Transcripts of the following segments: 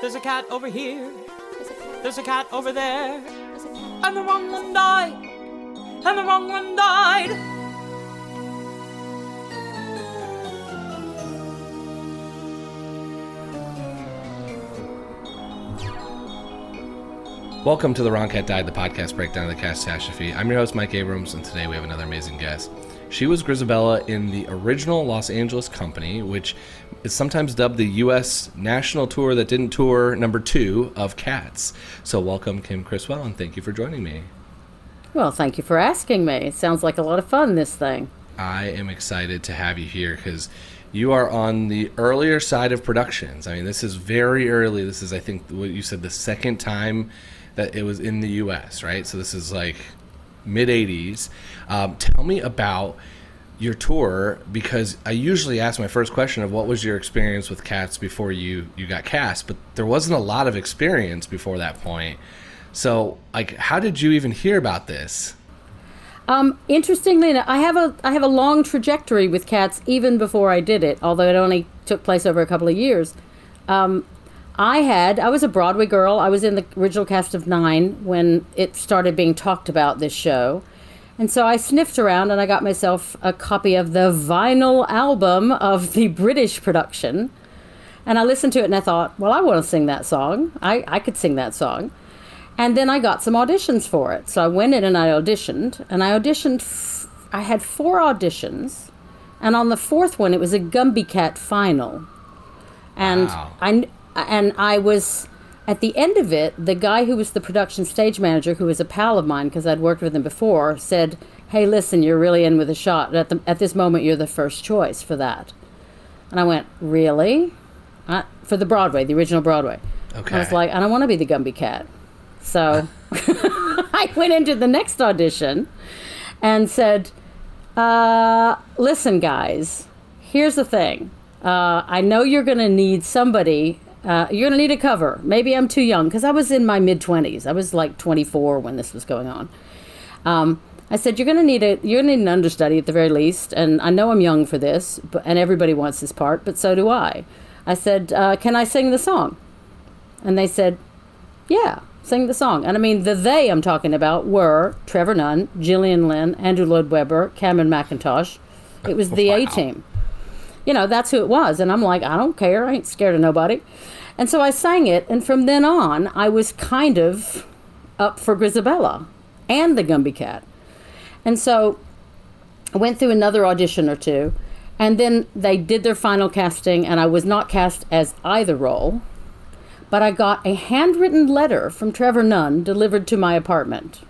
There's a cat over here. There's a cat over there. And the wrong one died. And the wrong one died. Welcome to the Wrong Cat Died, the podcast breakdown of the catastrophe. I'm your host, Mike Abrams, and today we have another amazing guest. She was Grizabella in the original Los Angeles Company, which is sometimes dubbed the U.S. national tour that didn't tour number two of Cats. So, welcome, Kim Criswell, and thank you for joining me. Well, thank you for asking me. It sounds like a lot of fun, this thing. I am excited to have you here because you are on the earlier side of productions. I mean, this is very early. This is, I think, what you said, the second time that it was in the U.S., right? So this is like mid 80s. Um, tell me about your tour because I usually ask my first question of what was your experience with cats before you you got cast, but there wasn't a lot of experience before that point. So, like, how did you even hear about this? Um, interestingly, I have a I have a long trajectory with cats even before I did it, although it only took place over a couple of years. Um, I had I was a Broadway girl. I was in the original cast of Nine when it started being talked about this show. And so I sniffed around and I got myself a copy of the vinyl album of the British production. And I listened to it and I thought, well, I want to sing that song. I, I could sing that song. And then I got some auditions for it. So I went in and I auditioned. And I auditioned, f- I had four auditions. And on the fourth one, it was a Gumby Cat final. And Wow. I, and I was at the end of it. The guy who was the production stage manager, who was a pal of mine because I'd worked with him before, said, "Hey, listen, you're really in with a shot. At the at this moment, you're the first choice for that." And I went, "Really?" Uh, for the Broadway, the original Broadway. Okay. I was like, "I don't want to be the Gumby Cat," so I went into the next audition and said, uh, listen, guys, here's the thing. Uh, I know you're going to need somebody. Uh, you're going to need a cover. Maybe I'm too young because I was in my mid 20s. I was like 24 when this was going on. Um, I said you're going to need a you're going to need an understudy at the very least, and I know I'm young for this, but and everybody wants this part, but so do I. I said, uh, can I sing the song? And they said, yeah, sing the song. And I mean, the they I'm talking about were Trevor Nunn, Gillian Lynne, Andrew Lloyd Webber, Cameron Mackintosh. It was the A team. You know, that's who it was. And I'm like, I don't care. I ain't scared of nobody. And so I sang it. And from then on, I was kind of up for Grizabella and the Gumby Cat. And so I went through another audition or two. And then they did their final casting, and I was not cast as either role but I got a handwritten letter from Trevor Nunn delivered to my apartment,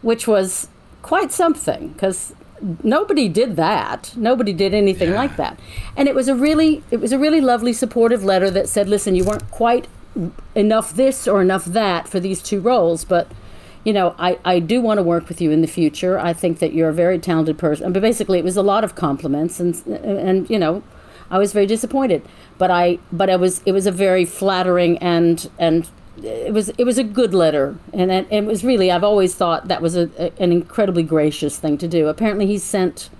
which was quite something because nobody did that. Nobody did anything Yeah. like that, and it was a really it was a really lovely supportive letter that said, "Listen, you weren't quite enough this or enough that for these two roles, but." You know, I, I do want to work with you in the future. I think that you're a very talented person. But basically, it was a lot of compliments, and and you know, I was very disappointed, but I but it was it was a very flattering and and it was it was a good letter, and it, it was really I've always thought that was a, a, an incredibly gracious thing to do. Apparently, he sent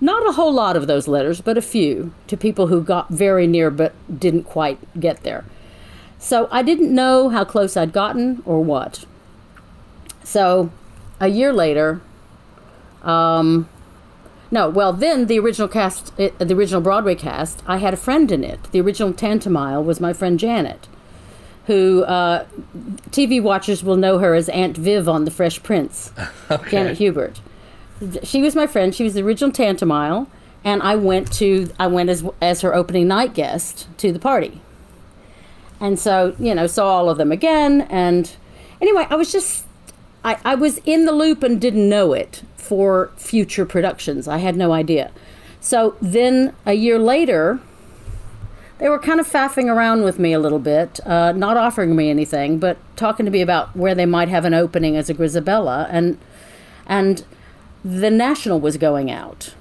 not a whole lot of those letters, but a few to people who got very near but didn't quite get there. So I didn't know how close I'd gotten or what. So a year later, um, no, well, then the original cast, the original Broadway cast, I had a friend in it. The original Tantomile was my friend Janet, who uh, TV watchers will know her as Aunt Viv on The Fresh Prince. Janet Hubert. She was my friend. She was the original Tantomile, and I went to I went as as her opening night guest to the party. And so, you know, saw all of them again. And anyway, I was just, I, I was in the loop and didn't know it for future productions. I had no idea. So then a year later, they were kind of faffing around with me a little bit, uh, not offering me anything, but talking to me about where they might have an opening as a Grizabella. And, and the National was going out.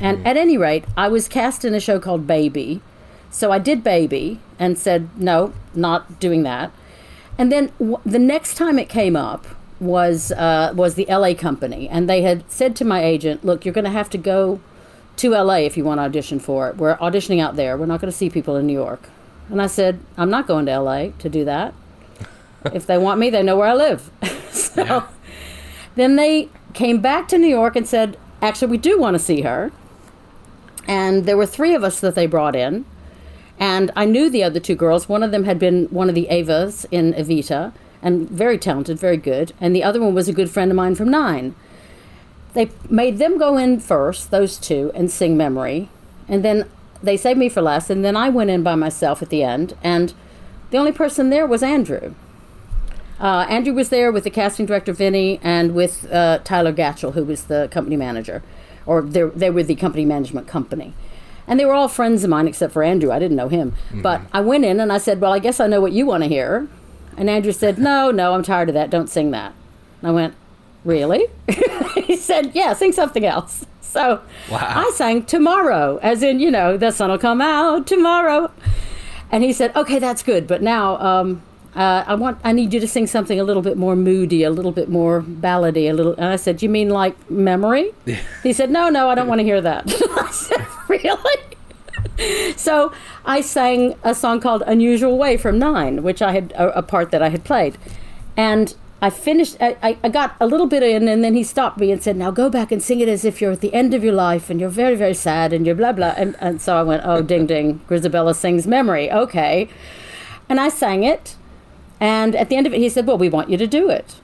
And at any rate, I was cast in a show called Baby. So I did Baby and said, no, not doing that. And then w- the next time it came up was uh, was the LA company, and they had said to my agent, "Look, you're going to have to go to LA if you want to audition for it. We're auditioning out there. We're not going to see people in New York." And I said, I'm not going to LA to do that. if they want me, they know where I live. so Yeah. then they came back to New York and said, actually, we do want to see her. And there were three of us that they brought in. And I knew the other two girls. One of them had been one of the Avas in Evita and very talented, very good. And the other one was a good friend of mine from Nine. They made them go in first, those two, and sing Memory. And then they saved me for last. And then I went in by myself at the end. And the only person there was Andrew. Uh, Andrew was there with the casting director Vinny and with uh, Tyler Gatchell, who was the company manager, or they they were the company management company, and they were all friends of mine except for Andrew. I didn't know him, but I went in and I said, "Well, I guess I know what you want to hear," and Andrew said, "No, no, I'm tired of that. Don't sing that." And I went, "Really?" he said, "Yeah, sing something else." So Wow. I sang tomorrow, as in you know the sun will come out tomorrow. And he said, "Okay, that's good, but now um, uh, I want I need you to sing something a little bit more moody, a little bit more ballady, a little." And I said, "You mean like memory?" He said, "No, no, I don't want to hear that." I said, "Really?" so I sang a song called "Unusual Way" from Nine, which I had a, a part that I had played, and. I finished. I, I- got a little bit in, and then he stopped me and said, "Now go back and sing it as if you're at the end of your life, and you're very, very sad, and you're blah blah." And, and so I went, "Oh, ding ding, Grizabella sings Memory." Okay, and I sang it, and at the end of it, he said, Well, we want you to do it.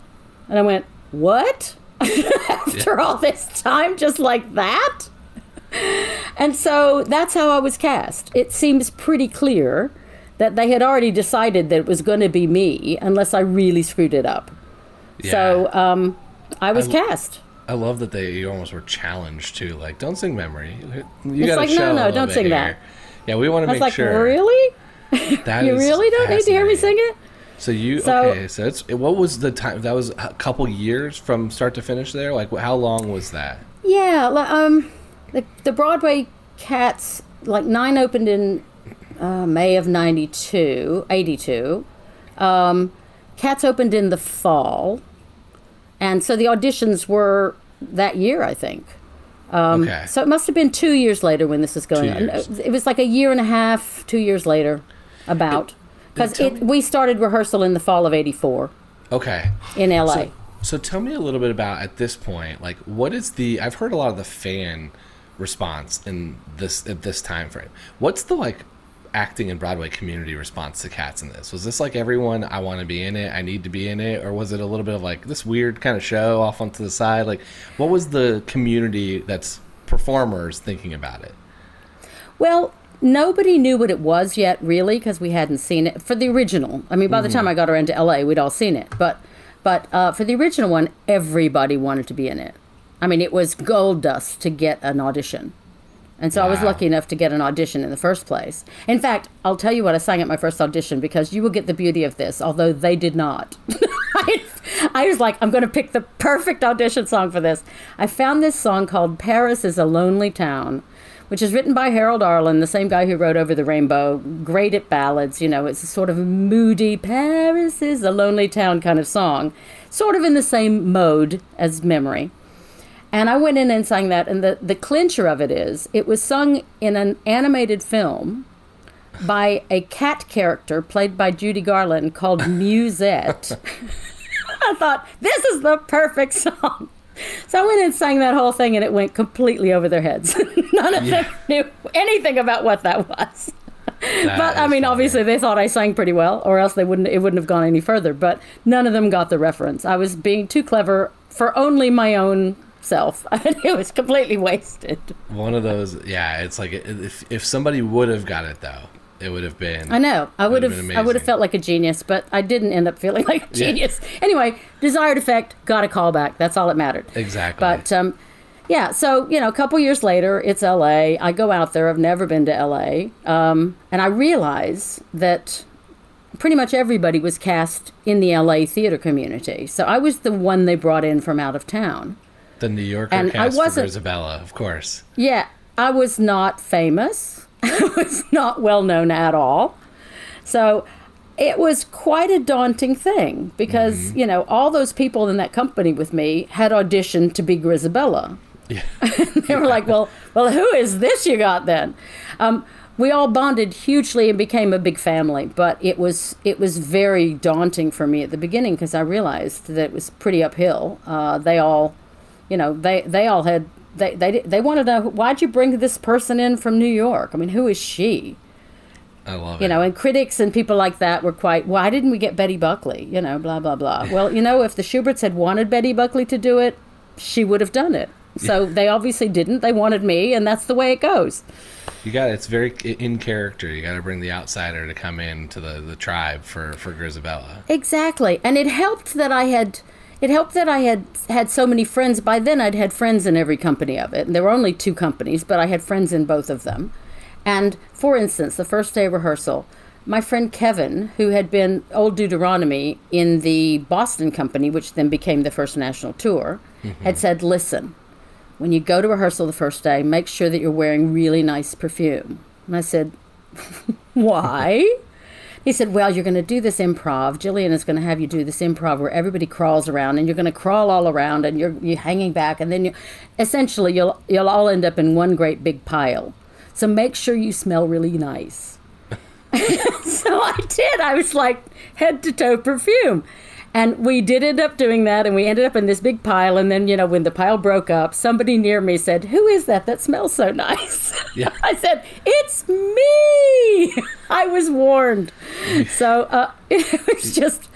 And I went, What? After all this time, just like that? And so that's how I was cast. It seems pretty clear that they had already decided that it was going to be me unless I really screwed it up. So um, I was I- cast. I love that they you almost were challenged too. Like, don't sing memory. You It's like, no, no, don't sing that. Yeah, we want to make like, sure. Really? That You really don't need to hear me sing it? So you So- okay? So it's what was the time? That was a couple years from start to finish. There, like how long was that? Yeah, li- um, the, the Broadway Cats, like nine opened in uh, May of 92, 82. Um, Cats opened in the fall. And so the auditions were that year, I think. Um, okay. So it must have been two years later when this is going Two on. years. It was like a year and a half, two years later, about. Because tell it, we started rehearsal in the fall of 84 okay. in LA. So, so tell me a little bit about at this point, like what is the? I've heard a lot of the fan response in this at this time frame. What's the like acting and Broadway community response to Cats in this? Was this like everyone? I want to be in it. I need to be in it, or was it a little bit of like this weird kind of show off onto the side? Like, what was the community that's performers thinking about it? Well, nobody knew what it was yet, really, because we hadn't seen it for the original. I mean, by the time I got around to LA, we'd all seen it. But, but uh, for the original one, everybody wanted to be in it. I mean, it was gold dust to get an audition. And so I was lucky enough to get an audition in the first place. In fact, I'll tell you what I sang at my first audition because you will get the beauty of this, although they did not. I, I was like, I'm going to pick the perfect audition song for this. I found this song called Paris is a Lonely Town, which is written by Harold Arlen, the same guy who wrote Over the Rainbow. Great at ballads, you know, it's a sort of moody, Paris is a lonely town kind of song, sort of in the same mode as Memory. And I went in and sang that, and the, the clincher of it is it was sung in an animated film by a cat character played by Judy Garland called Mewsette. I thought, this is the perfect song. So I went and sang that whole thing, and it went completely over their heads. None of them knew anything about what that was. but I mean, obviously they thought I sang pretty well, or else they wouldn't. It wouldn't have gone any further. But none of them got the reference. I was being too clever for only my own self. it was completely wasted. One of those, yeah. It's like if if somebody would have got it though, it would have been. I know. I would Would've I would have felt like a genius, but I didn't end up feeling like a Yeah. genius. Anyway, desired effect. Got a call back. That's all that mattered. Exactly. But um, yeah. So you know, a couple years later, it's L.A. I go out there. I've never been to L.A. Um, and I realize that pretty much everybody was cast in the LA theater community. So I was the one they brought in from out of town. The New Yorker And I cast for wasn't- Isabella, of course. Yeah, I was not famous. I was not well known at all. So it was quite a daunting thing because, you know, all those people in that company with me had auditioned to be Grizabella. Yeah. they were like, "Well, well, who is this you got then?" Um, we all bonded hugely and became a big family. But it was it was very daunting for me at the beginning because I realized that it was pretty uphill. Uh, they all, you know, they they all had they they they wanted to know why'd you bring this person in from New York? I mean, who is she? I love you it. know, and critics and people like that were quite, why didn't we get Betty Buckley? You know, blah, blah, blah. Well, you know, if the Shuberts had wanted Betty Buckley to do it, she would have done it. So they obviously didn't. They wanted me, and that's the way it goes. You got it's very in character. You got to bring the outsider to come in to the, the tribe for for Grizabella. Exactly. And it helped that I had. It helped that I had had so many friends. By then, I'd had friends in every company of it. And there were only two companies, but I had friends in both of them. And for instance, the first day of rehearsal, my friend Kevin, who had been Old Deuteronomy in the Boston company, which then became the first national tour, mm-hmm. had said, Listen, when you go to rehearsal the first day, make sure that you're wearing really nice perfume. And I said, Why? He said, Well, you're going to do this improv. Gillian is going to have you do this improv where everybody crawls around and you're going to crawl all around and you're, you're hanging back. And then you essentially you'll, you'll all end up in one great big pile. So make sure you smell really nice. so I did. I was like head to toe perfume. And we did end up doing that, and we ended up in this big pile. And then, you know, when the pile broke up, somebody near me said, Who is that that smells so nice? Yeah. I said, It's me! I was warned. so uh, it was just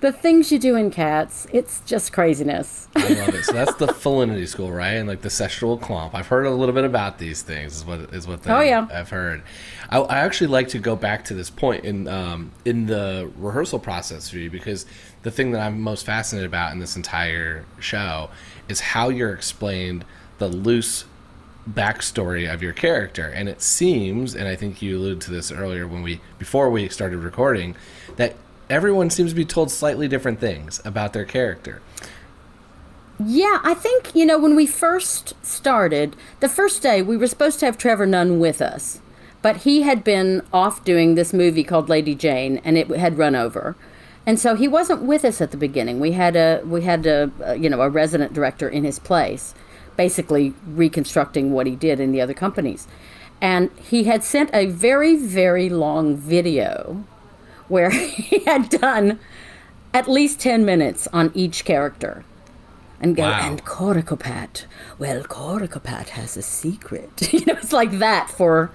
the things you do in cats, it's just craziness. I love it. So that's the Felinity School, right? And like the sexual clump. I've heard a little bit about these things. Is what is what they, Oh, yeah. I've heard. I, I actually like to go back to this point in um, in the rehearsal process for you because the thing that I'm most fascinated about in this entire show is how you're explained the loose backstory of your character and it seems and i think you alluded to this earlier when we before we started recording that everyone seems to be told slightly different things about their character Yeah, I think, you know, when we first started, the first day we were supposed to have Trevor Nunn with us, but he had been off doing this movie called Lady Jane and it had run over. And so he wasn't with us at the beginning. We had a we had a, a you know, a resident director in his place, basically reconstructing what he did in the other companies. And he had sent a very very long video where he had done at least 10 minutes on each character and go Wow. and Coricopat. Well, Coricopat has a secret. you know, it's like that for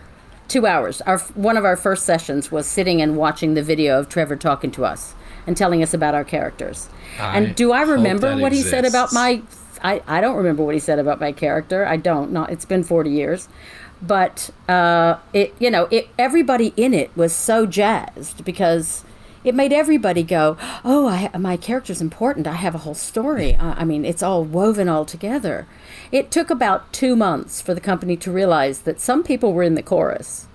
two hours. Our one of our first sessions was sitting and watching the video of Trevor talking to us and telling us about our characters. I and do I remember what he said about my? I, I don't remember what he said about my character. I don't. Not. It's been forty years, but uh, it. You know, it. Everybody in it was so jazzed because it made everybody go, "Oh, I, my character's important. I have a whole story. I, I mean, it's all woven all together." It took about two months for the company to realize that some people were in the chorus.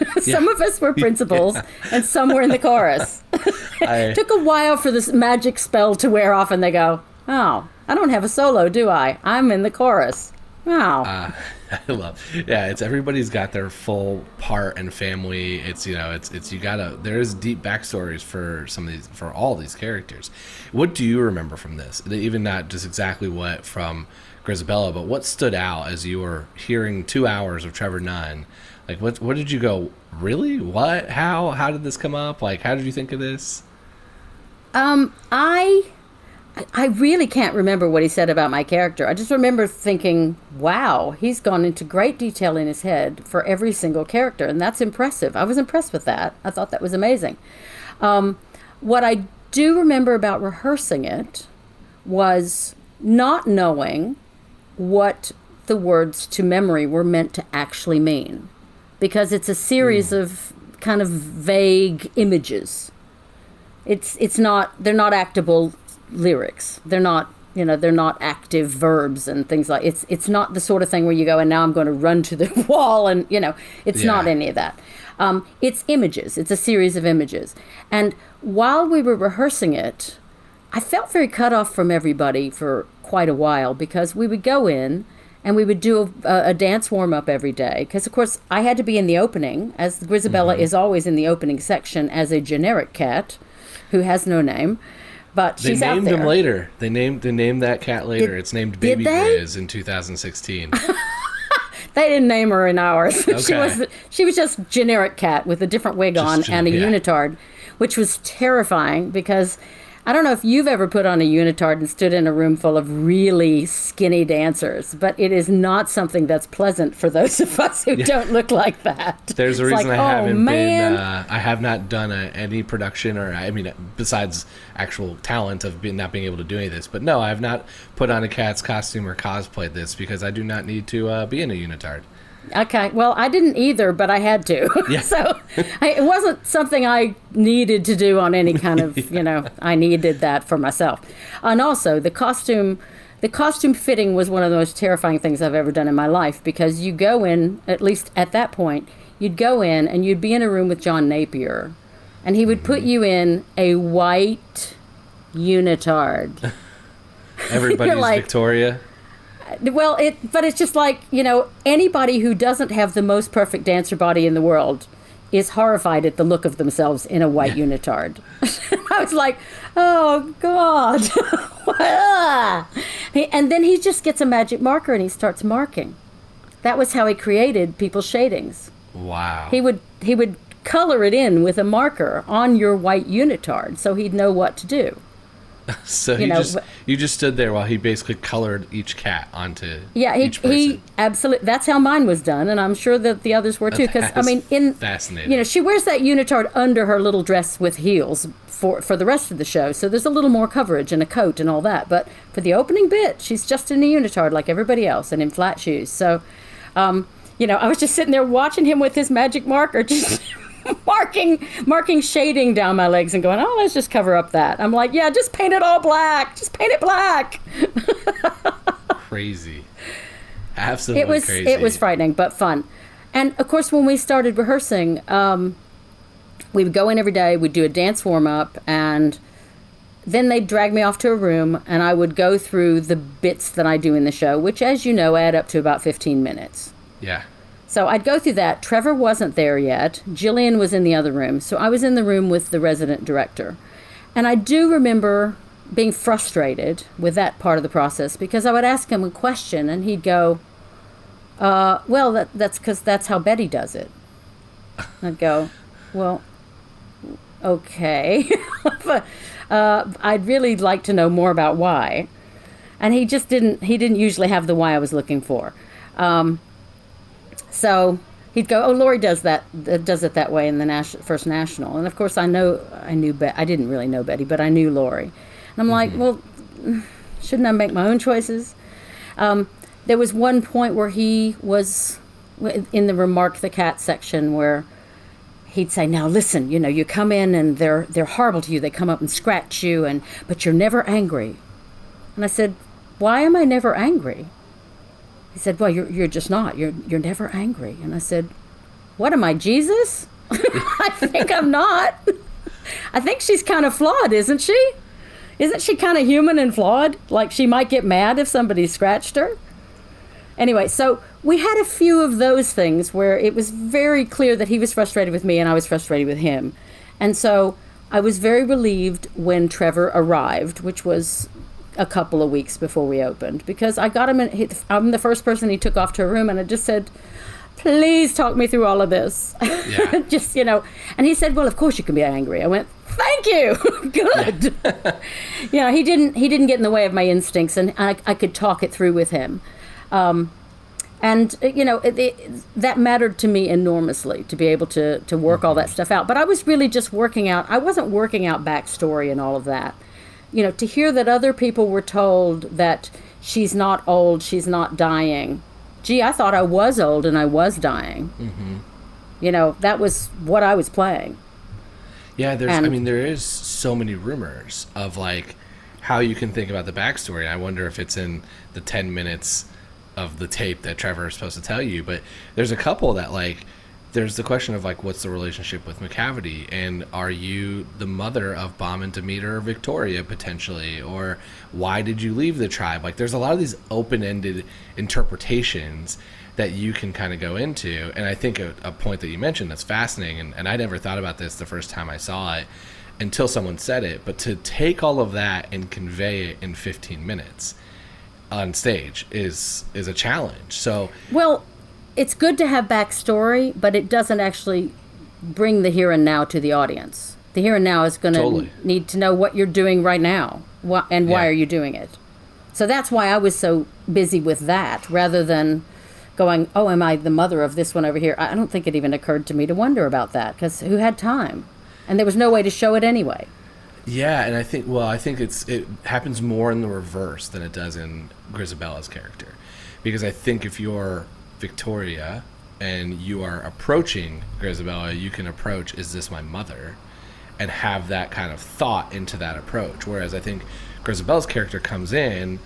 some of us were principals, and some were in the chorus. I, took a while for this magic spell to wear off, and they go, "Oh, I don't have a solo, do I? I'm in the chorus." Oh, I love yeah it's everybody's got their full part and family it's you know it's it's you gotta there's deep backstories for some of these for all these characters what do you remember from this even not just exactly what from grizabella but what stood out as you were hearing two hours of trevor nunn like what what did you go really what how how did this come up like how did you think of this Um, I, I really can't remember what he said about my character. I just remember thinking, "Wow, he's gone into great detail in his head for every single character, and that's impressive." I was impressed with that. I thought that was amazing. Um, what I do remember about rehearsing it was not knowing what the words to memory were meant to actually mean, because it's a series of kind of vague images. It's it's not they're not actable lyrics. They're not you know they're not active verbs and things like it's it's not the sort of thing where you go and now i'm going to run to the wall and you know it's not any of that. Um, it's images. It's a series of images. And while we were rehearsing it i felt very cut off from everybody for quite a while because we would go in and we would do a, a dance warm up every day. Because of course i had to be in the opening as grizabella mm-hmm. is always in the opening section as a generic cat who has no name. But they she's named him later. They named they named that cat later. Did- it's named baby grizz in 2016 they didn't name her in ours. she was she was just generic cat with a different wig on gen- and a yeah. unitard, which was terrifying because I don't know if you've ever put on a unitard and stood in a room full of really skinny dancers, but it is not something that's pleasant for those of us who don't look like that. There's a It's reason like, I oh, haven't man. been. Uh, I have not done a, any production, or I mean, besides actual talent of being, not being able to do any of this. But no, I have not put on a cat's costume or cosplayed this because I do not need to uh, be in a unitard. Okay. Well, I didn't either, but I had to. Yeah. so I, it wasn't something I needed to do on any kind of, you know, I needed that for myself. And also, the costume the costume fitting was one of the most terrifying things I've ever done in my life because you go in, at least at that point, you'd go in and you'd be in a room with John Napier and he would put mm. you in a white unitard. Everybody's like- Victoria. Well, it but it's just like you know anybody who doesn't have the most perfect dancer body in the world is horrified at the look of themselves in a white unitard. I was like, oh god, and then he just gets a magic marker and he starts marking. That was how he created people's shadings. Wow. He would he would color it in with a marker on your white unitard so he'd know what to do. so you you know, just you just stood there while he basically colored each cat onto Yeah, he, each he absolutely. That's how mine was done, and I'm sure that the others were too. Because I mean, in fascinating. you know, she wears that unitard under her little dress with heels for for the rest of the show, so there's a little more coverage and a coat and all that. But for the opening bit, she's just in a unitard like everybody else and in flat shoes. So, um, you know, I was just sitting there watching him with his magic marker, just. marking marking shading down my legs and going oh let's just cover up that i'm like yeah just paint it all black just paint it black crazy. Absolutely it was crazy. it was frightening but fun and of course when we started rehearsing um, we would go in every day we'd do a dance warm up and then they'd drag me off to a room and i would go through the bits that i do in the show which as you know add up to about 15 minutes Yeah. So I'd go through that. Trevor wasn't there yet. Gillian was in the other room. So I was in the room with the resident director. And I do remember being frustrated with that part of the process because I would ask him a question and he'd go, uh, Well, that, that's because that's how Betty does it. I'd go, Well, okay. but, uh, I'd really like to know more about why. And he just didn't, he didn't usually have the why I was looking for. Um, so he'd go, "Oh, Lori does that. Does it that way in the nas- first national." And of course, I know I knew. Be- I didn't really know Betty, but I knew Lori. And I'm like, "Well, shouldn't I make my own choices?" Um, there was one point where he was in the remark the cat section where he'd say, "Now listen, you know, you come in and they're they're horrible to you. They come up and scratch you, and but you're never angry." And I said, "Why am I never angry?" He said, "Well, you're you're just not. You're you're never angry." And I said, "What am I, Jesus? I think I'm not. I think she's kind of flawed, isn't she? Isn't she kind of human and flawed? Like she might get mad if somebody scratched her." Anyway, so we had a few of those things where it was very clear that he was frustrated with me and I was frustrated with him. And so I was very relieved when Trevor arrived, which was a couple of weeks before we opened, because I got him in. He, I'm the first person he took off to a room and I just said, Please talk me through all of this. Yeah. just, you know. And he said, Well, of course you can be angry. I went, Thank you. Good. you know, he didn't he didn't get in the way of my instincts and I, I could talk it through with him. Um, and you know it, it, that mattered to me enormously to be able to to work all that stuff out but i was really just working out i wasn't working out backstory and all of that you know to hear that other people were told that she's not old she's not dying gee i thought i was old and i was dying mm-hmm. you know that was what i was playing Yeah, there's. I mean, there is so many rumors of like how you can think about the backstory. I wonder if it's in the ten minutes of the tape that Trevor is supposed to tell you. But there's a couple that like. There's the question of like, what's the relationship with Macavity, and are you the mother of Bomb and Demeter or Victoria potentially, or why did you leave the tribe? Like, there's a lot of these open-ended interpretations that you can kind of go into. And I think a, a point that you mentioned that's fascinating, and, and I never thought about this the first time I saw it until someone said it, but to take all of that and convey it in 15 minutes on stage is is a challenge. So Well, it's good to have backstory, but it doesn't actually bring the here and now to the audience. The here and now is going to Totally. need to know what you're doing right now, wh- and why Yeah. are you doing it. So that's why I was so busy with that, rather than going, "Oh, am I the mother of this one over here?" I I don't think it even occurred to me to wonder about that because who had time, and there was no way to show it anyway. Yeah, and I think well, I think it's it happens more in the reverse than it does in Grizabella's character, because I think if you're Victoria and you are approaching Grizabella, you can approach, "Is this my mother?" and have that kind of thought into that approach. Whereas I think Grizabella's character comes in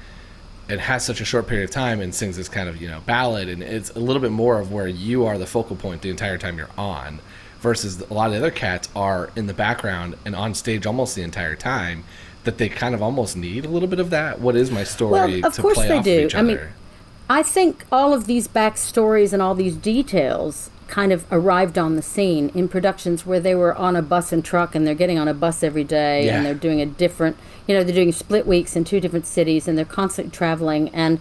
and has such a short period of time and sings this kind of you know ballad, and it's a little bit more of where you are the focal point the entire time you're on, versus a lot of the other cats are in the background and on stage almost the entire time. That they kind of almost need a little bit of that. What is my story Well, of to course play they off do. of each I mean? I think all of these backstories and all these details kind of arrived on the scene in productions where they were on a bus and truck and they're getting on a bus every day Yeah. and they're doing a different, you know, they're doing split weeks in two different cities and they're constantly traveling and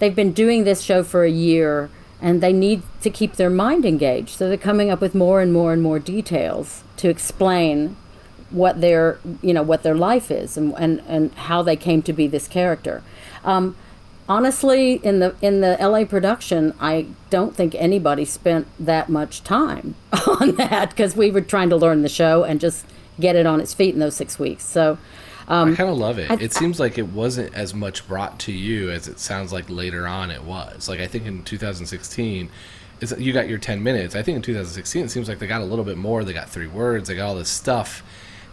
they've been doing this show for a year and they need to keep their mind engaged. So they're coming up with more and more and more details to explain what their you know what their life is and and, and how they came to be this character. Um, honestly, in the in the LA production, I don't think anybody spent that much time on that because we were trying to learn the show and just get it on its feet in those six weeks. So. I kind of love it. I- it seems like it wasn't as much brought to you as it sounds like later on it was. Like I think in 2016, it's, you got your 10 minutes. I think in 2016 it seems like they got a little bit more. They got three words. They got all this stuff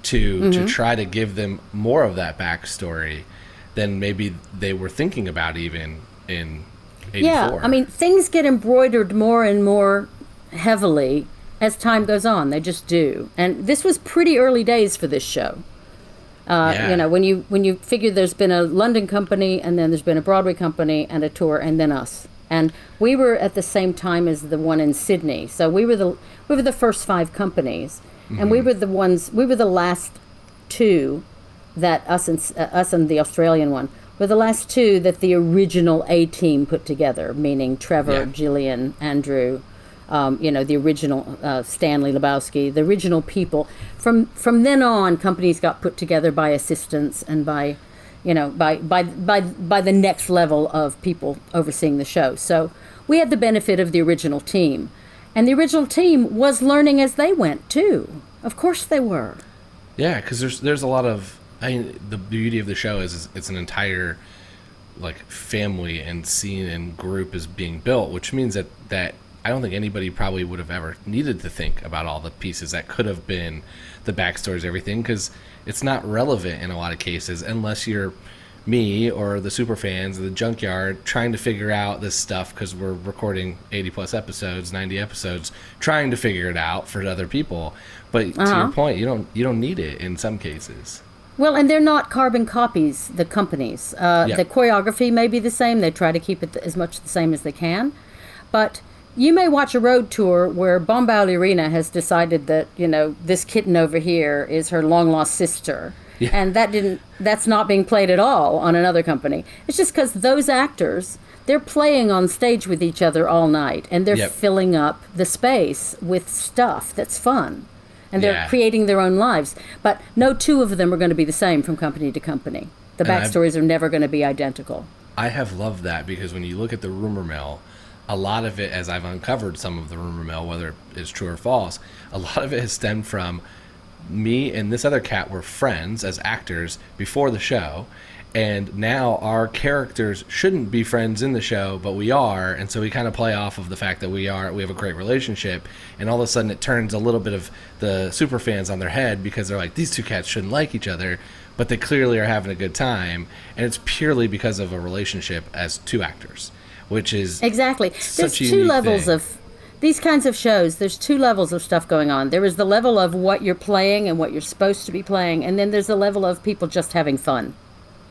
to Mm-hmm. to try to give them more of that backstory than maybe they were thinking about even in 84. Yeah, I mean, things get embroidered more and more heavily as time goes on. They just do. And this was pretty early days for this show. Uh, Yeah. You know, when you when you figure there's been a London company and then there's been a Broadway company and a tour and then us. And we were at the same time as the one in Sydney. So we were the we were the first five companies, and we were the ones we were the last two that us and uh, us and the Australian one were the last two that the original A team put together, meaning Trevor, Yeah. Gillian, Andrew, um, you know, the original uh, Stanley Lebowsky, the original people. From from then on, companies got put together by assistants and by, you know, by by by by the next level of people overseeing the show. So we had the benefit of the original team, and the original team was learning as they went too. Of course, they were. Yeah, because there's there's a lot of I mean the beauty of the show is, is it's an entire like family and scene and group is being built, which means that that I don't think anybody probably would have ever needed to think about all the pieces that could have been the backstories, everything, because it's not relevant in a lot of cases unless you're me or the super fans of the junkyard trying to figure out this stuff because we're recording 80 plus episodes 90 episodes trying to figure it out for other people but to Uh-huh. your point you don't you don't need it in some cases Well, and they're not carbon copies, the companies. Uh, Yeah. The choreography may be the same. They try to keep it as much the same as they can. But you may watch a road tour where Bombalurina has decided that, you know, this kitten over here is her long lost sister. Yeah. And that didn't that's not being played at all on another company. It's just because those actors they're playing on stage with each other all night and they're Yep. filling up the space with stuff that's fun and they're Yeah. creating their own lives. But no two of them are going to be the same from company to company. The backstories are never going to be identical. I have loved that because when you look at the rumor mill, a lot of it, as I've uncovered some of the rumor mill, whether it's true or false, a lot of it has stemmed from me and this other cat were friends as actors before the show. And now our characters shouldn't be friends in the show, but we are, and so we kind of play off of the fact that we are. We have a great relationship, and all of a sudden it turns a little bit of the super fans on their head because they're like, these two cats shouldn't like each other, but they clearly are having a good time, and it's purely because of a relationship as two actors, which is Exactly. There's two levels thing. of these kinds of shows. There's two levels of stuff going on. There is the level of what you're playing and what you're supposed to be playing, and then there's the level of people just having fun.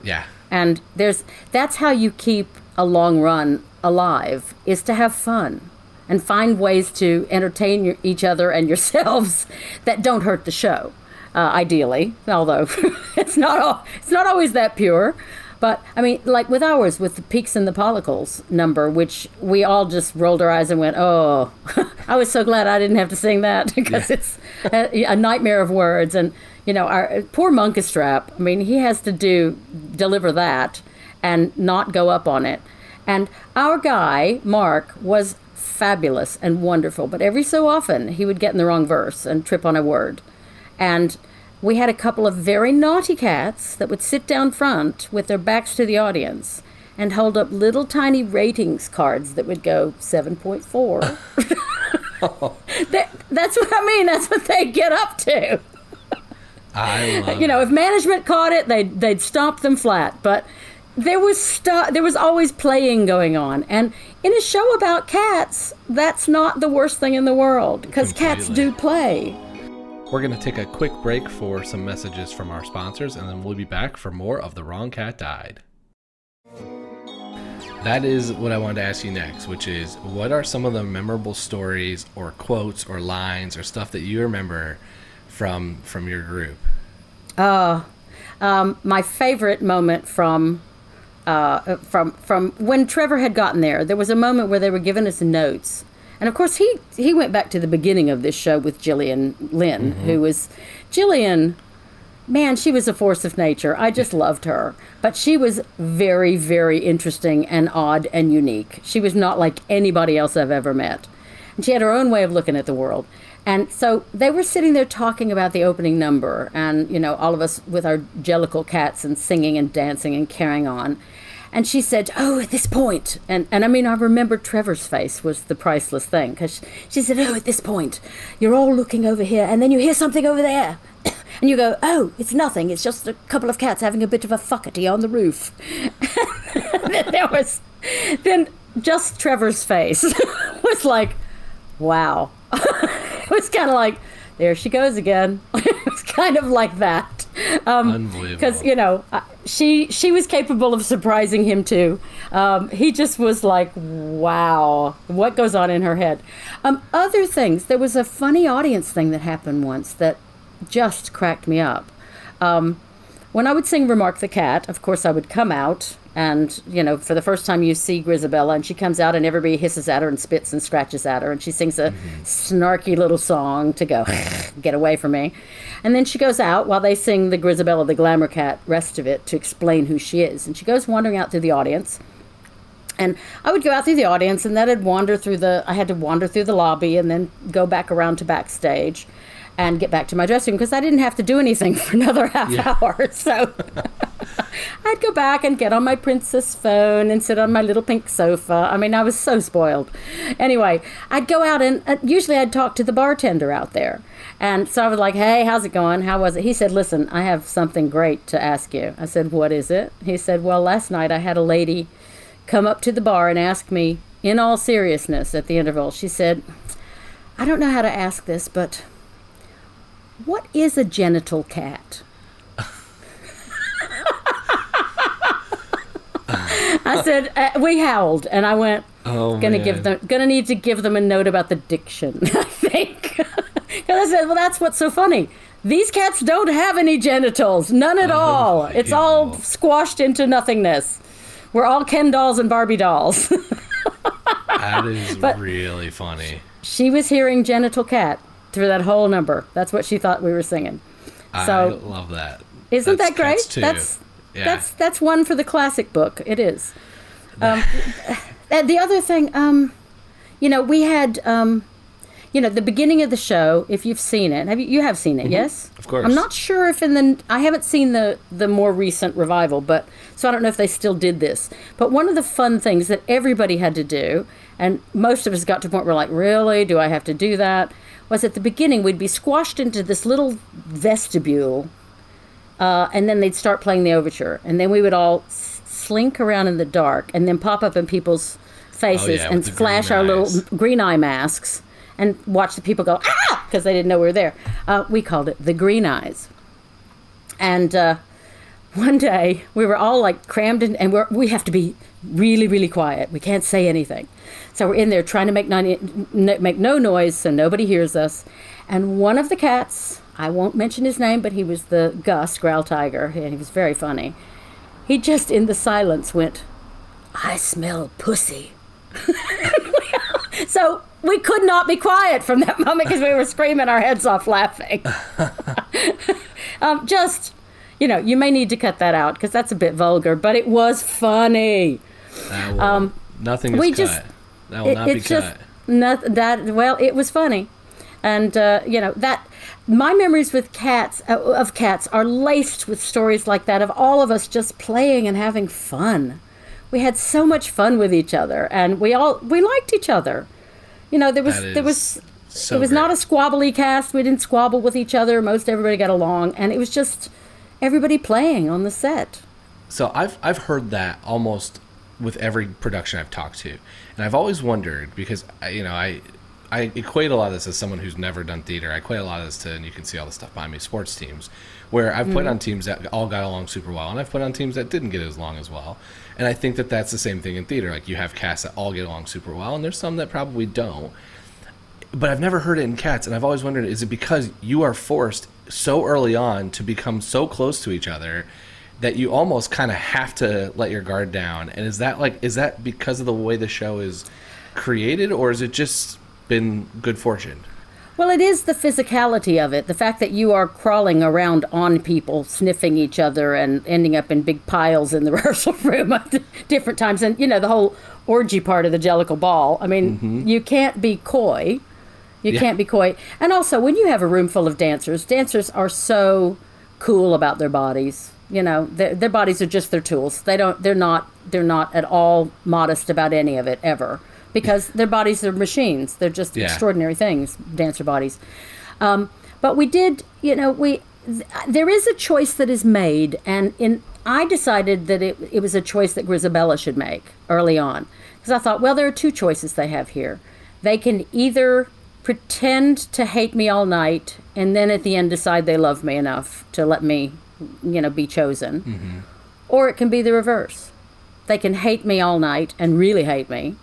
Yeah, And there's that's how you keep a long run alive is to have fun and find ways to entertain your, each other and yourselves that don't hurt the show. Uh, ideally, although it's not al- it's not always that pure, But I mean, like with ours, with the Pekes and the pollicles number, which we all just rolled our eyes and went, "Oh, I was so glad I didn't have to sing that because Yeah. it's a, a nightmare of words." And you know, our poor Munkustrap. I mean, he has to do deliver that and not go up on it. And our guy Mark was fabulous and wonderful, but every so often he would get in the wrong verse and trip on a word. And we had a couple of very naughty cats that would sit down front with their backs to the audience and hold up little tiny ratings cards that would go 7.4. That- that's what I mean. That's what they get up to. I love You know, if management caught it, they'd, they'd stomp them flat. But there was stu- there was always playing going on. And in a show about cats, that's not the worst thing in the world because cats do play. We're going to take a quick break for some messages from our sponsors, and then we'll be back for more of The Wrong Cat Died. That is what I wanted to ask you next, which is what are some of the memorable stories or quotes or lines or stuff that you remember from from your group? Um, my favorite moment from uh, from from when Trevor had gotten there, there was a moment where they were giving us notes, and of course he he went back to the beginning of this show with Gillian Lynne, who was Gillian. Man, she was a force of nature. I just loved her. But she was very, very interesting and odd and unique. She was not like anybody else I've ever met. And she had her own way of looking at the world. And so they were sitting there talking about the opening number, and, you know, all of us with our jellicle cats and singing and dancing and carrying on. And she said, Oh, at this point. And, and I mean, I remember Trevor's face was the priceless thing because she said, Oh, at this point, you're all looking over here, and then you hear something over there. And you go, Oh, it's nothing. It's just a couple of cats having a bit of a fuckety on the roof. then there was, then just Trevor's face was like, Wow. was kind of like, There she goes again. it was kind of like that. Um, Unbelievable. because you know she she was capable of surprising him too. Um, he just was like, wow, what goes on in her head? Um, other things. There was a funny audience thing that happened once that just cracked me up. Um, when I would sing "Remark the Cat," of course I would come out. And you know, for the first time, you see Grizabella, and she comes out, and everybody hisses at her and spits and scratches at her, and she sings a mm-hmm. snarky little song to go get away from me. And then she goes out while they sing the Grizabella the Glamour Cat rest of it to explain who she is. And she goes wandering out through the audience. And I would go out through the audience, and then I'd wander through the. I had to wander through the lobby, and then go back around to backstage, and get back to my dressing room because I didn't have to do anything for another half Yeah. hour. So I'd go back and get on my princess phone and sit on my little pink sofa. I mean, I was so spoiled. Anyway, I'd go out and uh, usually I'd talk to the bartender out there. And so I was like, hey, how's it going? How was it? He said, listen, I have something great to ask you. I said, what is it? He said, well, last night I had a lady come up to the bar and ask me, in all seriousness, at the interval, she said, I don't know how to ask this, but what is a genital cat? I said, uh, we howled, and I went, Oh, gonna man. give them, gonna need to give them a note about the diction, I think. I said, well, that's what's so funny. These cats don't have any genitals, none at all. It's all squashed into nothingness. We're all Ken dolls and Barbie dolls. That is But- really funny. she was hearing genital cat through that whole number. That's what she thought we were singing. So I love that. Isn't That's that great? too. That's yeah. that's that's one for the classic book. It is. Um, the other thing, um, you know, we had, um, you know, the beginning of the show. If you've seen it, have you? You have seen it, yes? Mm-hmm. Of course. I'm not sure if in the I haven't seen the the more recent revival, but so I don't know if they still did this. But one of the fun things that everybody had to do, and most of us got to a point where we're like, really, do I have to do that? Was at the beginning we'd be squashed into this little vestibule uh, and then they'd start playing the overture, and then we would all s- slink around in the dark, and then pop up in people's faces Oh, yeah, and flash our little green eye masks, and watch the people go ah! because they didn't know we were there. Uh, we called it the green eyes, and uh, one day we were all like crammed in, and we have to be really, really quiet. We can't say anything. So we're in there trying to make, non- make no noise so nobody hears us. And one of the cats, I won't mention his name, but he was the Gus, Growl Tiger, and he was very funny. he just in the silence went, I smell pussy. so we could not be quiet from that moment because we were screaming our heads off laughing. um, just, you know, you may need to cut that out because that's a bit vulgar, but it was funny. Will, nothing is Um, we cut. just- that will It- not be just cut. not that well. It was funny, and uh, you know that my memories with cats uh, of cats are laced with stories like that of all of us just playing and having fun. We had so much fun with each other, and we all we liked each other. You know, there was there was so it was not a squabbly cast. We didn't squabble with each other. Most everybody got along, and it was just everybody playing on the set. So I've I've heard that almost with every production I've talked to, and I've always wondered because I, you know I I equate a lot of this as someone who's never done theater. I equate a lot of this to, and you can see all the stuff behind me, sports teams, where I've put mm. on teams that all got along super well, and I've put on teams that didn't get as long as well. And I think that that's the same thing in theater. Like you have casts that all get along super well, and there's some that probably don't. But I've never heard it in cats, and I've always wondered: is it because you are forced so early on to become so close to each other that you almost kind of have to let your guard down? And is that like is that because of the way the show is created, or is it just been good fortune? Well, it is the physicality of it. The fact that you are crawling around on people, sniffing each other, and ending up in big piles in the rehearsal room at different times. And, you know, the whole orgy part of the Jellicle Ball. I mean, mm-hmm. you can't be coy. You Yeah. can't be coy. And also, when you have a room full of dancers, dancers are so cool about their bodies. You know, their, their bodies are just their tools. They don't. They're not. They're not at all modest about any of it ever, because their bodies are machines. They're just Yeah. extraordinary things, dancer bodies. Um, but we did. You know, we th- there is a choice that is made, and in I decided that it it was a choice that Grizabella should make early on, because I thought, well, there are two choices they have here. They can either pretend to hate me all night and then at the end decide they love me enough to let me you know be chosen. Mm-hmm. Or it can be the reverse. They can hate me all night and really hate me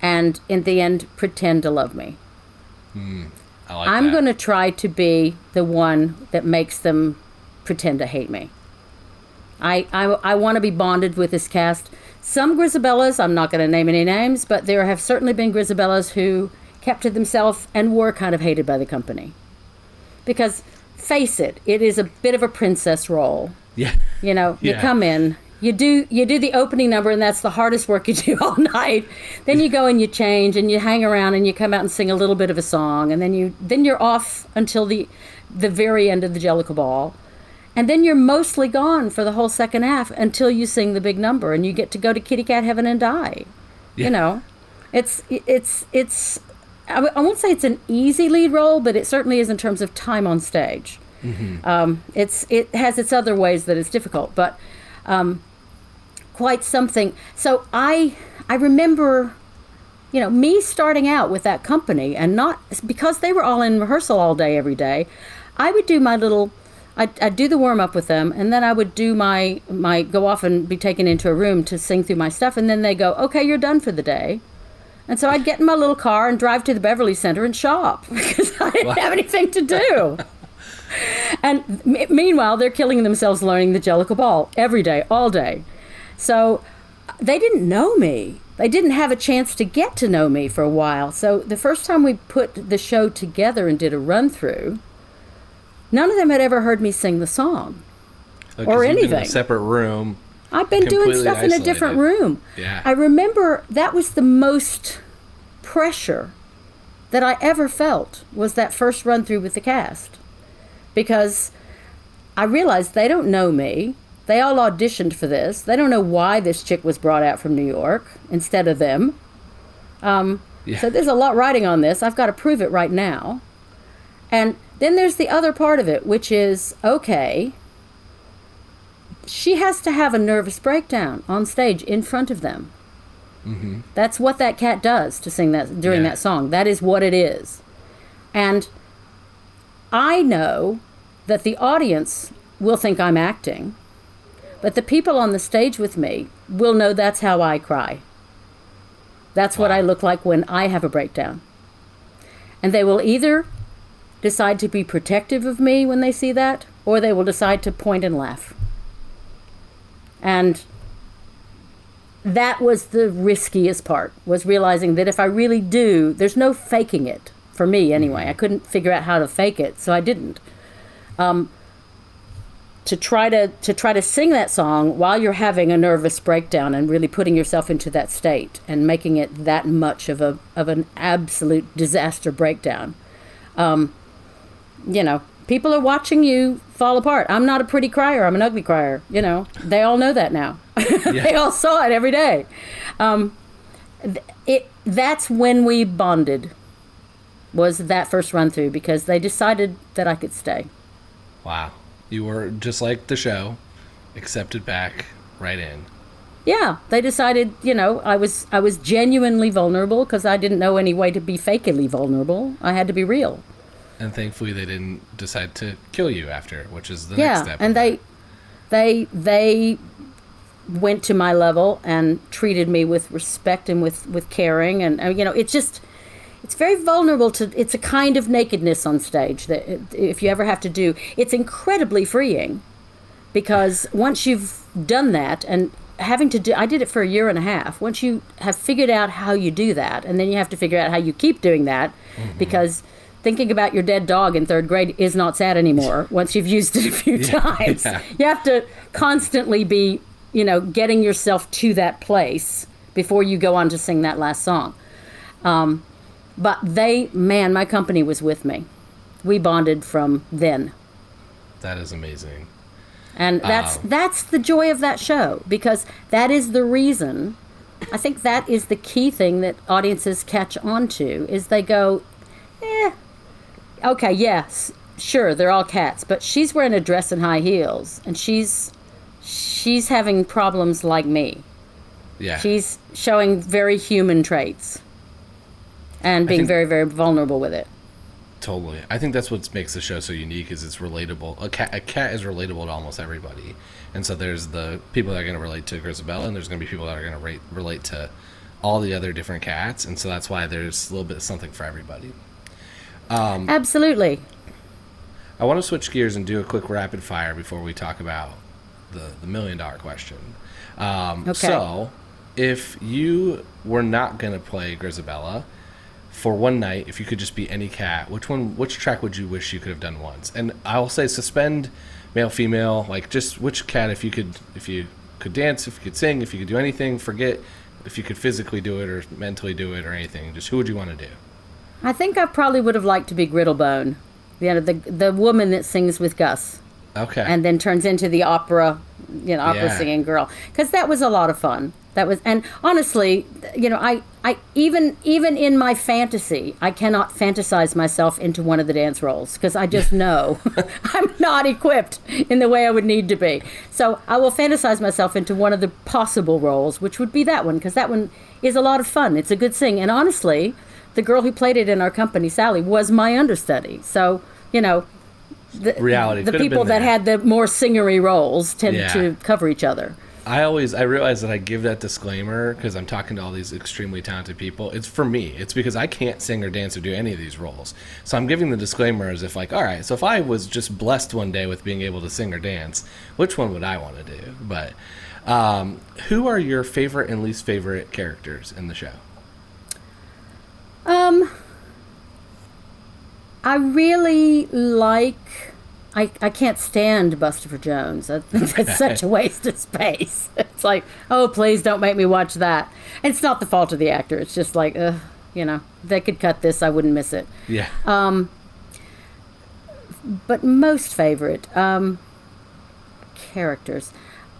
and in the end pretend to love me. Hmm. I like i'm going to try to be the one that makes them pretend to hate me. I i, I want to be bonded with this cast. Some grizabellas i'm not going to name any names but there have certainly been grizabellas who kept to themselves and were kind of hated by the company. Because face it it is a bit of a princess role. Yeah. you know you come in you do you do the opening number and that's the hardest work you do all night. Then you go and you change and you hang around and you come out and sing a little bit of a song and then you then you're off until the the very end of the jellicle ball. And then you're mostly gone for the whole second half until you sing the big number and you get to go to kitty cat heaven and die. Yeah. you know? It's it's it's I w- I won't say it's an easy lead role but it certainly is in terms of time on stage. Um, it's it has its other ways that it's difficult but um, quite something. So i i remember you know me starting out with that company and not because they were all in rehearsal all day every day i would do my little I'd, I'd do the warm up with them and then i would do my my go off and be taken into a room to sing through my stuff and then they go okay you're done for the day and so i'd get in my little car and drive to the beverly center and shop because i didn't have anything to do and meanwhile, they're killing themselves learning the Jellicle Ball every day, all day. So they didn't know me. They didn't have a chance to get to know me for a while. So the first time we put the show together and did a run through, none of them had ever heard me sing the song. Like, or 'cause you've in anything. a separate room. I've been doing stuff in a different room. Yeah. I remember that was the most pressure that I ever felt was that first run through with the cast. Because I realized they don't know me. They all auditioned for this. They don't know why this chick was brought out from New York instead of them. Um, Yeah. So there's a lot riding on this. I've got to prove it right now. And then there's the other part of it, which is okay, she has to have a nervous breakdown on stage in front of them. Mm-hmm. That's what that cat does to sing that during Yeah. that song. That is what it is. And I know that the audience will think I'm acting, but the people on the stage with me will know that's how I cry. That's what I look like when I have a breakdown. And they will either decide to be protective of me when they see that, or they will decide to point and laugh. And that was the riskiest part was realizing that if I really do, there's no faking it for me anyway. I couldn't figure out how to fake it, so I didn't. Um, to try to to try to sing that song while you're having a nervous breakdown and really putting yourself into that state and making it that much of a of an absolute disaster breakdown. Um, you know, people are watching you fall apart. I'm not a pretty crier. I'm an ugly crier. You know, they all know that now. they all saw it every day. Um, it that's when we bonded. Was that first run through because they decided that I could stay. Wow. You were just like the show, accepted back right in. Yeah, they decided, you know, I was I was genuinely vulnerable because I didn't know any way to be fakely vulnerable. I had to be real. And thankfully, they didn't decide to kill you after, which is the yeah, next step. and they they they went to my level and treated me with respect and with with caring. And you know it's just it's very vulnerable to it's a kind of nakedness on stage that if you ever have to do. It's incredibly freeing because once you've done that and having to do I did it for a year and a half. Once you have figured out how you do that and then you have to figure out how you keep doing that mm-hmm. because thinking about your dead dog in third grade is not sad anymore once you've used it a few times yeah. you have to constantly be you know getting yourself to that place before you go on to sing that last song um, but they man my company was with me we bonded from then that is amazing. and that's Wow. that's the joy of that show because that is the reason I think that is the key thing that audiences catch on to is they go, eh, okay, yes, sure, they're all cats, but she's wearing a dress and high heels, and she's she's having problems like me. Yeah. She's showing very human traits and being think- very very vulnerable with it. Totally. I think that's what makes the show so unique is it's relatable. A cat, a cat is relatable to almost everybody. And so there's the people that are going to relate to Grizabella, and there's going to be people that are going to rate, relate to all the other different cats. And so that's why there's a little bit of something for everybody. Absolutely. I want to switch gears and do a quick rapid fire before we talk about the, the million dollar question. Um, Okay. So, if you were not going to play Grizabella for one night, if you could just be any cat, which one, which track would you wish you could have done once? And I will say suspend male, female, like just which cat, if you could, if you could dance, if you could sing, if you could do anything, forget if you could physically do it or mentally do it or anything. Just who would you want to do? I think I probably would have liked to be Griddlebone, you know, the the woman that sings with Gus. Okay. and then turns into the opera, you know, opera Yeah. singing girl. Because that was a lot of fun. That was, and honestly, you know, I, I even even in my fantasy, I cannot fantasize myself into one of the dance roles because I just know I'm not equipped in the way I would need to be. So I will fantasize myself into one of the possible roles, which would be that one because that one is a lot of fun. It's a good sing, and honestly, the girl who played it in our company, Sally, was my understudy. So you know, the, Reality the people that had the more singery roles tend Yeah. to cover each other. I always I realize that I give that disclaimer because I'm talking to all these extremely talented people. It's for me. It's because I can't sing or dance or do any of these roles. So I'm giving the disclaimer as if like, all right, so if I was just blessed one day with being able to sing or dance, which one would I want to do? But um, who are your favorite and least favorite characters in the show? Um, I really like. I, I can't stand Bustopher Jones. I think it's such a waste of space. It's like, oh, please don't make me watch that. And it's not the fault of the actor. It's just like, ugh, you know, they could cut this. I wouldn't miss it. Yeah. Um, but most favorite um, characters.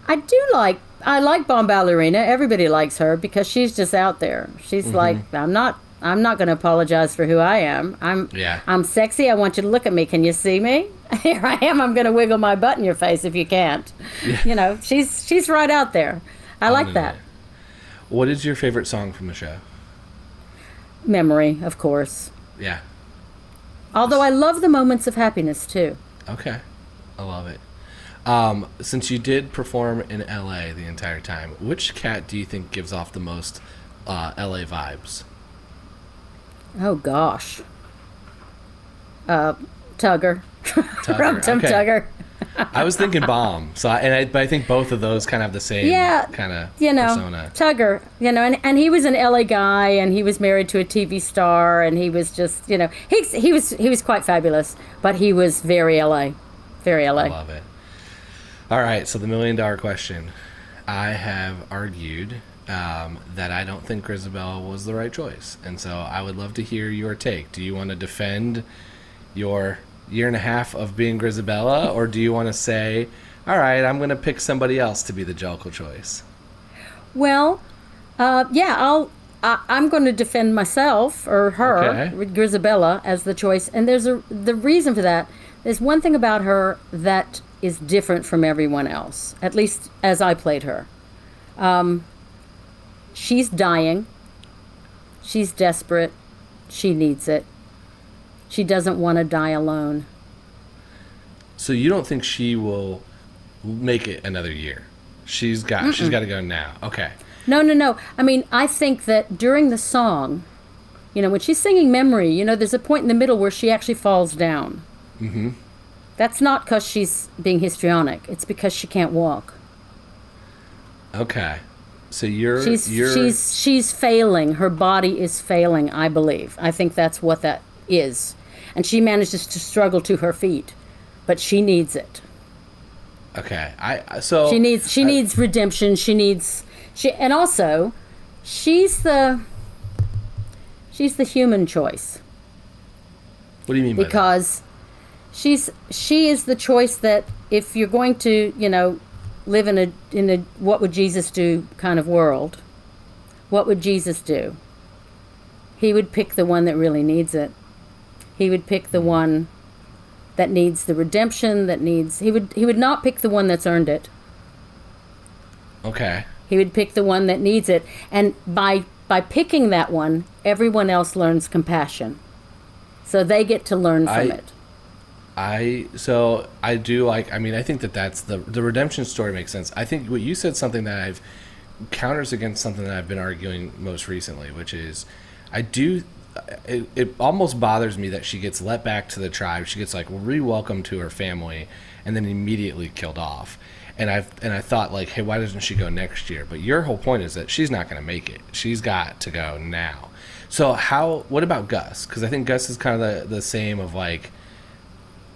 I do like I like Bombalurina. Everybody likes her because she's just out there. She's Mm-hmm. like I'm not I'm not going to apologize for who I am. I'm Yeah. I'm sexy. I want you to look at me. Can you see me? Here I am. I'm going to wiggle my butt in your face if you can't. Yeah. You know, she's she's right out there. I like that. it. what is your favorite song from the show? Memory, of course. Yeah. Although I love the moments of happiness too. Okay. I love it. Um, since you did perform in LA the entire time, which cat do you think gives off the most uh, LA vibes? Oh gosh. Uh, Tugger. Tugger, Rum Tum okay. Tugger. I was thinking bomb. So, I, and I, but I think both of those kind of have the same Yeah, kind of you know, persona. Tugger, you know, and, and he was an LA guy, and he was married to a TV star, and he was just, you know, he he was he was quite fabulous, but he was very LA, very LA. I love it. All right, so the million dollar question. I have argued um, that I don't think Grizabella was the right choice, and so I would love to hear your take. Do you want to defend your year and a half of being Grizabella, or do you want to say, "All right, I'm going to pick somebody else to be the Jellicle choice"? Well, uh, yeah, I'll. I, I'm going to defend myself or her, Okay. Grizabella, as the choice. And there's a the reason for that. There's one thing about her that is different from everyone else, at least as I played her. Um, she's dying. She's desperate. She needs it. She doesn't want to die alone. So you don't think she will make it another year? She's got. She's got to go now. Okay. No, no, no. I mean, I think that during the song, you know, when she's singing Memory, you know, there's a point in the middle where she actually falls down. Mm-hmm. That's not because she's being histrionic. It's because she can't walk. Okay. So you're She's you're she's she's failing. Her body is failing. I believe. I think that's what that is, and she manages to struggle to her feet, but she needs it. okay. I so She needs she I- needs redemption. She needs she and also she's the she's the human choice What do you mean by that? because she's she is the choice that if you're going to you know live in a in a what would Jesus do kind of world, what would Jesus do? He would pick the one that really needs it. He would pick the hmm. one that needs the redemption that needs he would he would not pick the one that's earned it. Okay. He would pick the one that needs it. And by by picking that one, everyone else learns compassion. So they get to learn from I- it. I so I do like. I mean, I think that that's the the redemption story makes sense. I think what you said something that I've counters against something that I've been arguing most recently, which is I do. It, it almost bothers me that she gets let back to the tribe. She gets like re-welcomed to her family, and then immediately killed off. And I've and I thought like, hey, why doesn't she go next year? But your whole point is that she's not going to make it. She's got to go now. So how? What about Gus? Because I think Gus is kind of the the same of like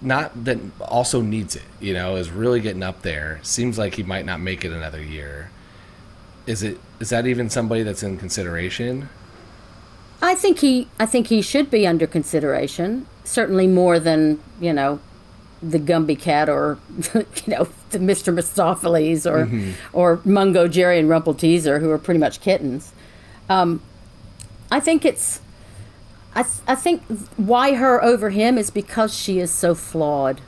not that also needs it, you know, is really getting up there. Seems like he might not make it another year. Is it is that even somebody that's in consideration? I think he I think he should be under consideration. Certainly more than, you know, the Gumbie cat or you know, the Mr. Mistoffelees or or Mungo, Jerry and Rumpleteazer who are pretty much kittens. Um, I think it's I, th- I think why her over him is because she is so flawed,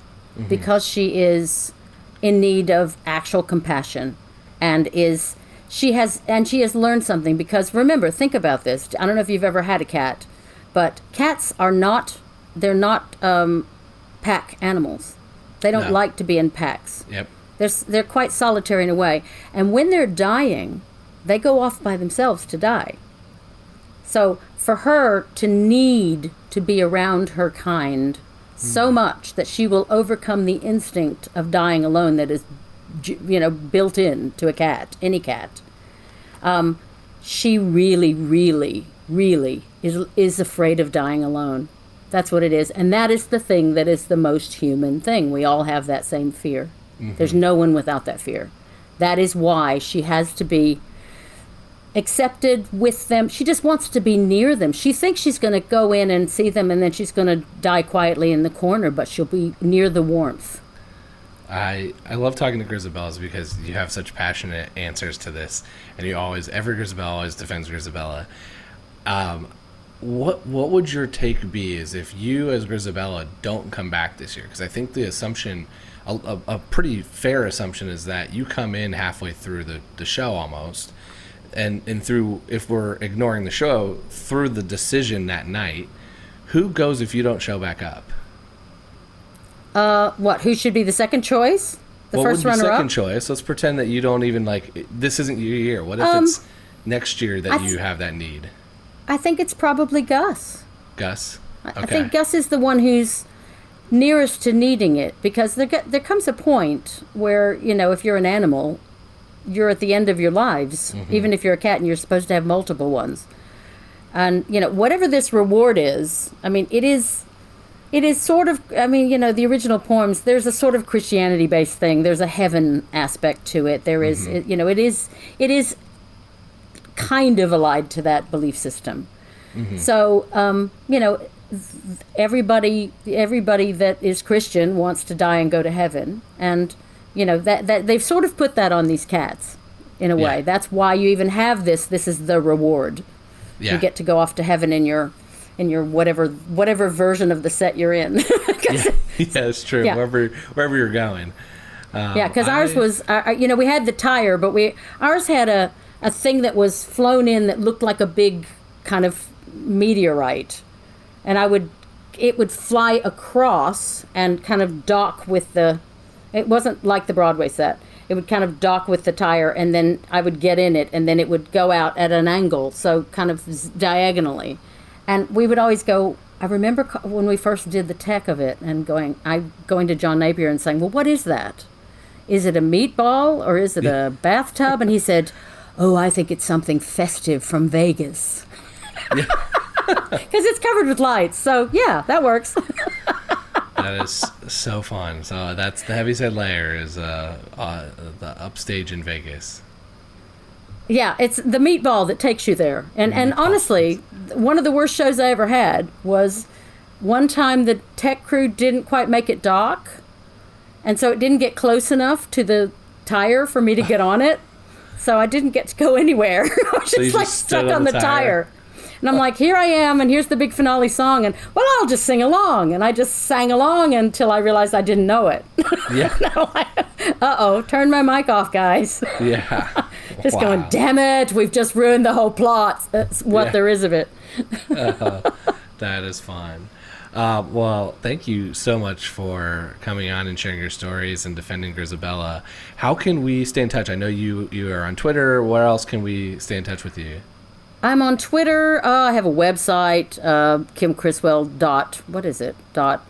because she is in need of actual compassion, and is she has and she has learned something. Because remember, think about this. I don't know if you've ever had a cat, but cats are not they're not um, pack animals. They don't No. like to be in packs. Yep. They're, they're quite solitary in a way. And when they're dying, they go off by themselves to die. So for her to need to be around her kind so much that she will overcome the instinct of dying alone that is, you know, built in to a cat, any cat. Um, she really, really, really is is afraid of dying alone. That's what it is, and that is the thing that is the most human thing. We all have that same fear. There's no one without that fear. That is why she has to be accepted with them. She just wants to be near them. She thinks she's going to go in and see them and then she's going to die quietly in the corner, but she'll be near the warmth. I I love talking to Grizabellas because you have such passionate answers to this, and you always every Grizabella always defends Grizabella. Um, what what would your take be is if you as Grizabella don't come back this year? Because I think the assumption, a, a, a pretty fair assumption, is that you come in halfway through the, the show almost, and and through if we're ignoring the show through the decision that night, who goes if you don't show back up? Uh, what? Who should be the second choice? The what first would be runner second up? choice? Let's pretend that you don't even like this isn't your year. What if Um, it's next year that th- you have that need? I think it's probably Gus. Gus. I- I think Gus is the one who's nearest to needing it because there there comes a point where you know if you're an animal, you're at the end of your lives. Mm-hmm. Even if you're a cat and you're supposed to have multiple ones, and you know whatever this reward is, I mean it is. It is sort of, I mean, you know, the original poems, there's a sort of Christianity based thing. There's a heaven aspect to it. There is, mm-hmm. it, you know, it is, it is kind of allied to that belief system. Mm-hmm. So, um, you know, everybody everybody that is Christian wants to die and go to heaven, and you know that that they've sort of put that on these cats in a way. Yeah. That's why you even have this. This is the reward. Yeah. You get to go off to heaven in your in your whatever whatever version of the set you're in yeah, yeah, it's true. Yeah. Wherever wherever you're going. Um, Yeah, because ours was, uh, uh, you know, we had the tire, but we ours had a a thing that was flown in that looked like a big kind of meteorite, and I would, it would fly across and kind of dock with the. It wasn't like the Broadway set. It would kind of dock with the tire, and then I would get in it, and then it would go out at an angle, so kind of z- diagonally, and we would always go. I remember when we first did the tech of it, and going, I going to John Napier and saying, "Well, what is that? Is it a meatball or is it a bathtub? And he said, oh, I think it's something festive from Vegas. Because it's covered with lights. So, yeah, that works. That is so fun. So that's the Heaviside Layer is uh, uh the upstage in Vegas. yeah, it's the meatball that takes you there. And, and honestly, one of the worst shows I ever had was one time the tech crew didn't quite make it dock. And so it didn't get close enough to the tire for me to get on it. So I didn't get to go anywhere. I was you just like just stuck on on the the tire. tire. And I'm like, here I am, and here's the big finale song, and well, I'll just sing along. And I just sang along until I realized I didn't know it. Yeah. uh oh, turn my mic off, guys. yeah. just going, damn it, we've just ruined the whole plot. That's what Yeah. there is of it. That is fun. Uh, well, thank you so much for coming on and sharing your stories and defending Grizabella. How can we stay in touch? I know you you are on Twitter. Where else can we stay in touch with you? I'm on Twitter. Uh, I have a website, uh, Kim Criswell dot what is it? Dot.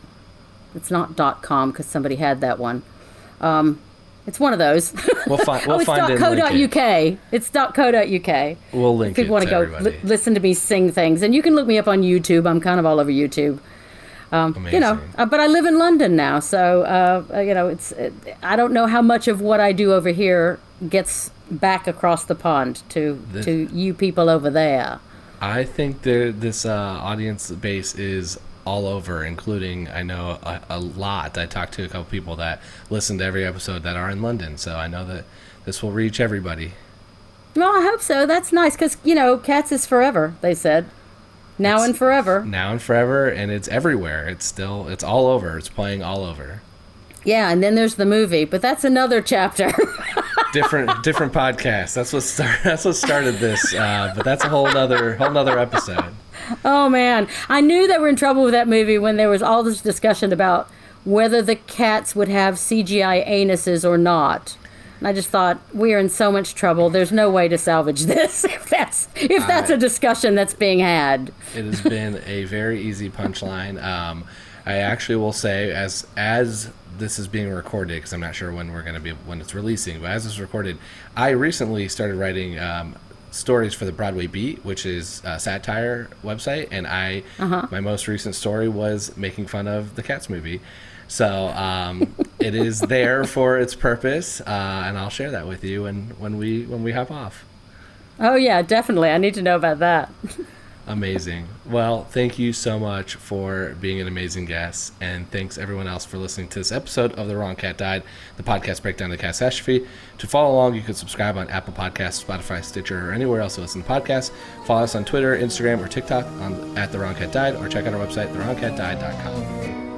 It's not dot com because somebody had that one. Um, it's one of those. We'll find we'll oh, it's find dot it. co dot it. uk. It's dot co dot uk. We'll link If you want to to go li- listen to me sing things, and you can look me up on YouTube. I'm kind of all over YouTube. Um, you know, uh, but I live in London now, so uh, uh, you know, it's. It, I don't know how much of what I do over here gets back across the pond to This- to you people over there. I think there this uh, audience base is all over, including I know a, a lot. I talked to a couple people that listen to every episode that are in London, so I know that this will reach everybody. Well, I hope so. That's nice because you know, cats is forever. They said, now It's- and forever. now and forever, and it's everywhere. It's still it's all over. It's playing all over. Yeah, and then there's the movie, but that's another chapter. Different different podcast. That's what start, that's what started this. Uh, but that's a whole other whole nother episode. oh man, I knew they were in trouble with that movie when there was all this discussion about whether the cats would have CGI anuses or not. And I just thought we are in so much trouble. There's no way to salvage this if that's if that's a discussion that's being had. It has been a very easy punchline. Um, I actually will say, as as this is being recorded, because I'm not sure when we're going to be when it's releasing, but as it's recorded, I recently started writing um, stories for the Broadway Beat, which is a satire website, and I my most recent story was making fun of the Cats movie. So um, it is there for its purpose, uh, and I'll share that with you when, when we when we hop off. Oh yeah, definitely. I need to know about that. Amazing. Well, thank you so much for being an amazing guest, and thanks everyone else for listening to this episode of The Wrong Cat Died, the podcast breakdown of the catastrophe. To follow along, you can subscribe on Apple Podcasts, Spotify, Stitcher, or anywhere else you listen to podcasts. Follow us on Twitter, Instagram, or TikTok on, at The Wrong Cat Died, or check out our website, TheWrongCatDied.com.